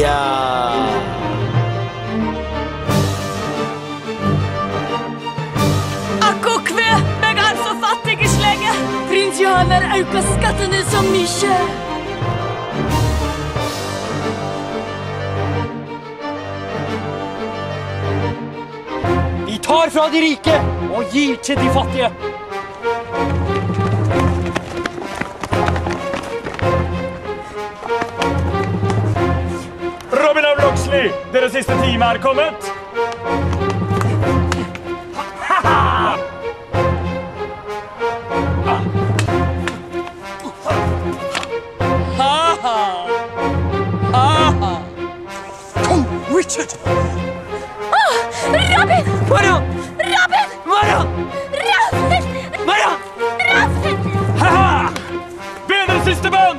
Hallelujah. Akokve, jeg er så fattig i slenge. Prins Johan har auka skattene så mye. Vi tar fra de rike og gir til de fattige. Ashley, deres siste time er kommet. Kom, Richard! Ah, Robin! Mara! Robin! Mara! Robin! Mara! Robin! Ha-ha! Bedre siste bønn!